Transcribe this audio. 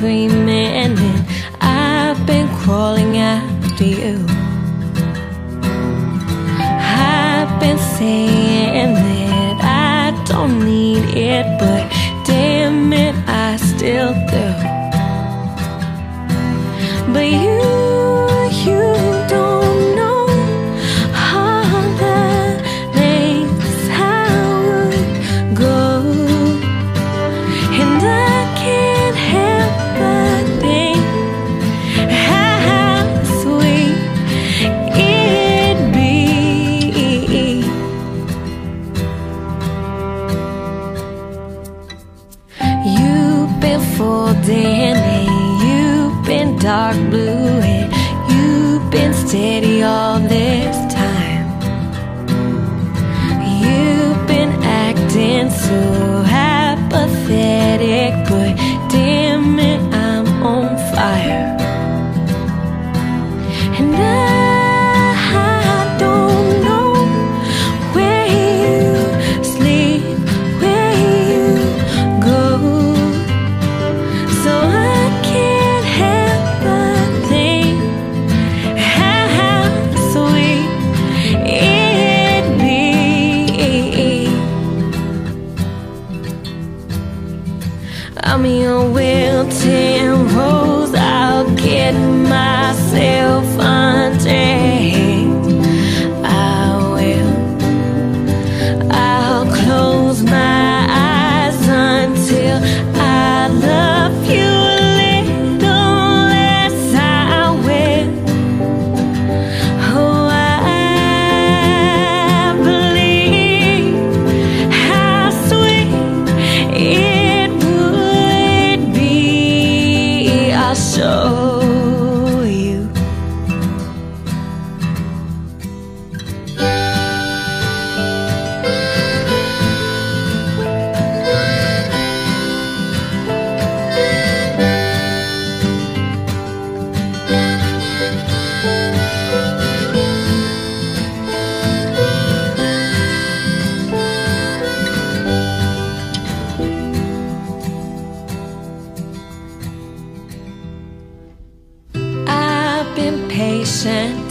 cream I've been crawling after you. I've been saying that I don't need it but damn it I still do. in me. You've been dark blue and you've been steady all this got me on wheel show. innocent